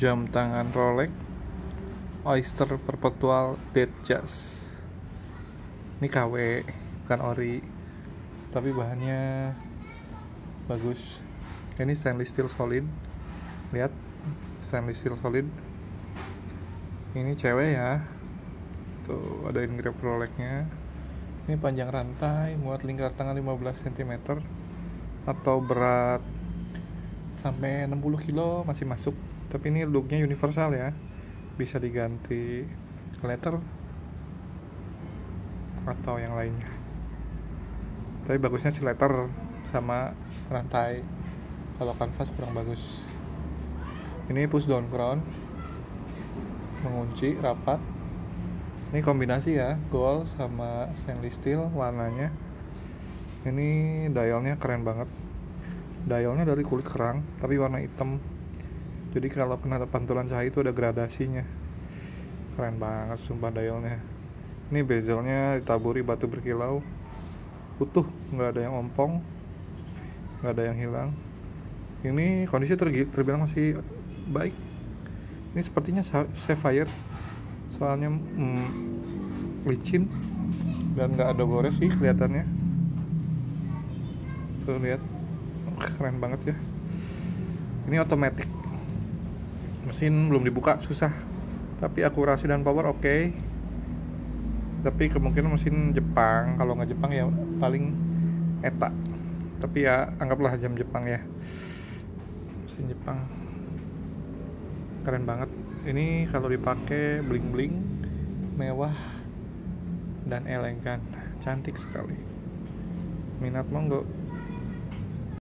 jam tangan Rolex Oyster Perpetual Dead Jazz. Ini KW bukan ori tapi bahannya bagus. Ini stainless steel solid. Lihat stainless steel solid. Ini cewek ya. Tuh ada engrave Rolexnya. Ini panjang rantai muat lingkar tangan 15 cm atau berat sampai 60 kilo masih masuk. Tapi ini looknya universal ya. Bisa diganti letter atau yang lainnya. Tapi bagusnya si letter sama rantai. Kalau kanvas kurang bagus. Ini push down crown mengunci rapat. Ini kombinasi ya gold sama stainless steel warnanya. Ini dialnya keren banget dialnya dari kulit kerang tapi warna hitam. Jadi kalau kena pantulan cahaya itu ada gradasinya. Keren banget sumpah dialnya ini bezelnya ditaburi batu berkilau. Utuh nggak ada yang ompong nggak ada yang hilang. Ini kondisi tergi- terbilang masih baik. Ini sepertinya sa- sapphire. Soalnya hmm, licin. Dan nggak ada gores sih kelihatannya. Tuh lihat keren banget ya. Ini otomatis. Mesin belum dibuka susah. Tapi akurasi dan power oke. Tapi kemungkinan mesin Jepang kalau nggak Jepang ya paling eta. Tapi ya anggaplah jam Jepang ya. Mesin Jepang. Keren banget. Ini kalau dipakai bling bling mewah dan elegan. Cantik sekali. Minat monggo